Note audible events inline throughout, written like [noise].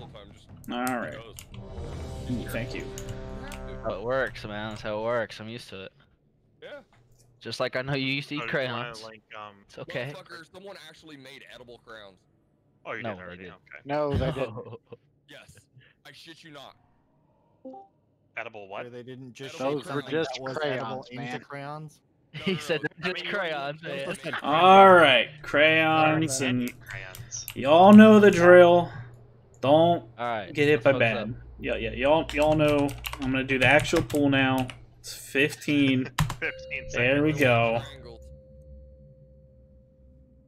all the time. Just All right. goes. Ooh, thank you. How it works, man. That's how it works. I'm used to it. Yeah. Just like I know you used to eat do wanna, crayons. Like, um, It's okay. Someone actually made edible crowns. oh, you No, did they already. did. Okay. No, they didn't. [laughs] Yes. I shit you not. Edible what? Or they didn't just Edible Those were just crayons, into man. crayons. No, he no, said no, they're I just mean, crayons, those man. were made- All right, crayons, and Crayons. y'all know the drill. Don't All right. get hit by let's bad. Yeah, yeah, y'all, y'all know. I'm gonna do the actual pool now. It's 15. 15 seconds. There we go.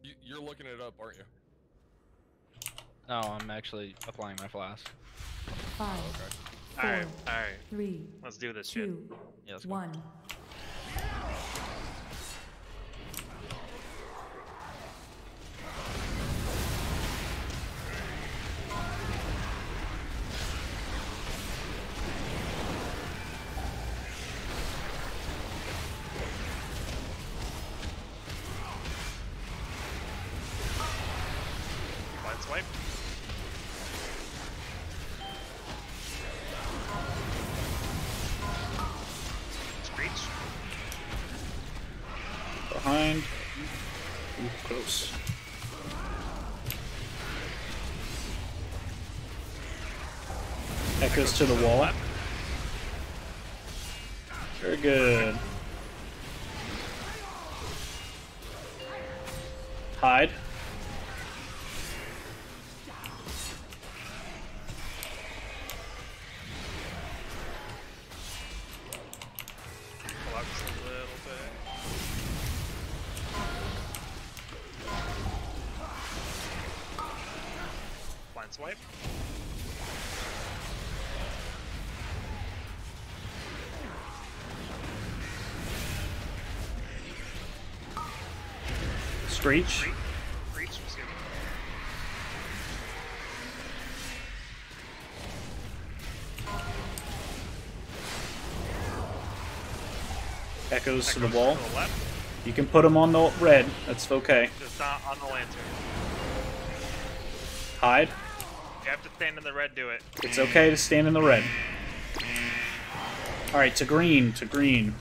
You, you're looking it up, aren't you? up. No, I'm actually applying my flask. Five, Alright, four, alright. three, Let's do this shit. Yeah, let's go. one. Blind swipe. Screech. Behind. Ooh, close. Echoes to the wall. Very good. Hide. Swipe. Screech. Screech. Screech. Excuse me. Echoes to the wall. To the. You can put them on the red. That's okay. Just not on the lantern. Hide. You have to stand in the red. Do it. It's okay to stand in the red. Alright, to green, to green.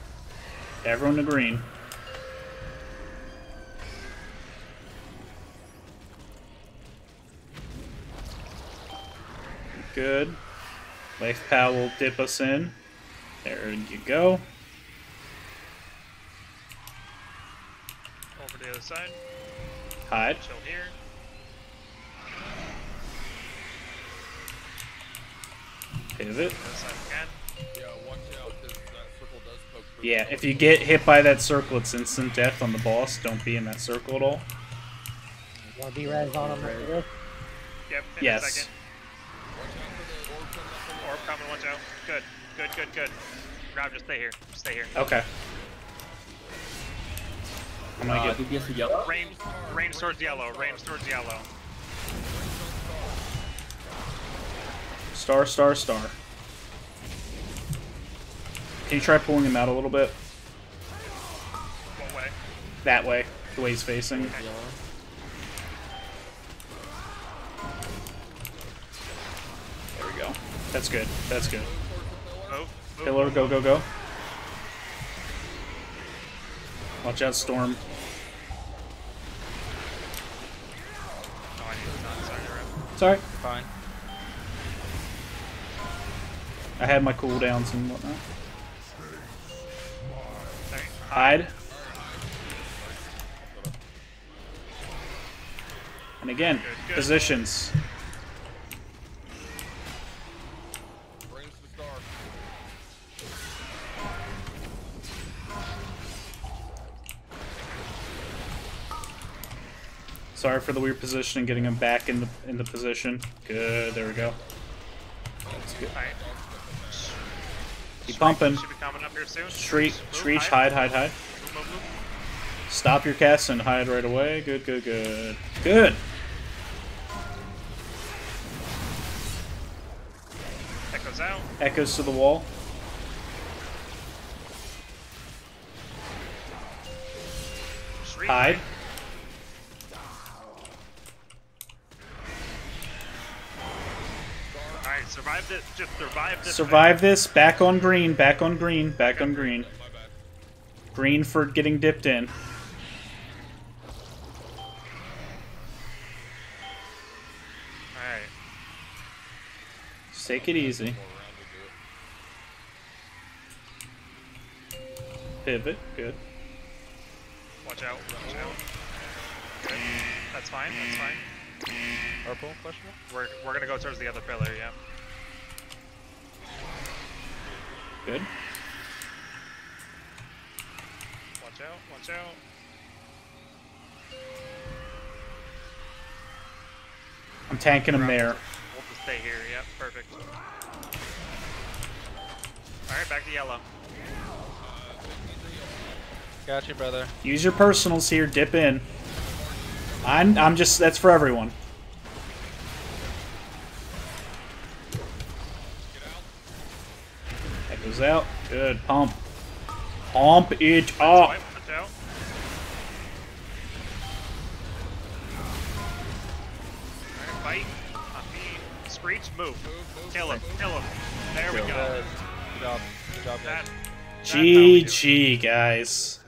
Everyone to green. Good. Life Pal will dip us in. There you go. Over to the other side. Hide. Chill here. Pivot. Other side again. Yeah, watch out, because that circle does poke through. Yeah, if you get hit by that circle, it's instant death on the boss. Don't be in that circle at all. Want to be res on them after? Yep. In Yes. A second. Watch out for the orb coming up from the Orb coming. Watch out. Good. Good. Good. Good. Grab. Just stay here. Stay here. Okay. I'm gonna Uh, get DPS is yellow. Range. Range towards yellow. Range towards yellow. Star, star, star. Can you try pulling him out a little bit? What way? That way, the way he's facing. Yellow. There we go. That's good. That's good. Move. Move. Pillar, go, go, go. Watch out, Storm. No, I need to not. Sorry, you're right. Sorry. Fine. I had my cooldowns and whatnot. Hide. And again, Good, good. positions. Range to the star. Sorry for the weird position, and getting him back in the in the position. Good, there we go. That's good. Keep pumping. Should be coming up here soon. Shriek, hide, hide, hide. Move, move, move. Stop your cast and hide right away. Good, good, good. Good. Echoes out. Echoes to the wall. Shriek. Hide. Alright, survive this. Just survive this. Survive this. Back on green. Back on green. Back on green. Green for getting dipped in. Alright. Take it easy. More round to do it. Pivot. Good. Watch out. Watch out. That's fine. That's fine. Purple question mark? We're, we're gonna go towards the other pillar, yeah. Good. Watch out. Watch out. I'm tanking him there. We'll just stay here, yeah. Perfect. Alright, back to yellow. Got you, brother. Use your personals here. Dip in. I'm. I'm just. That's for everyone. That goes out. Good. Pump. Pump it up. Swipe, watch out. Alright, fight. On me. Screech, move. Kill him. Kill him. There we go. Good. Good job. Good job, guys. That, that's how we do it. GG, guys.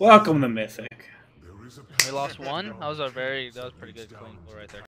Welcome to Mythic. We lost one. That was a very, that was pretty good clean pull right there.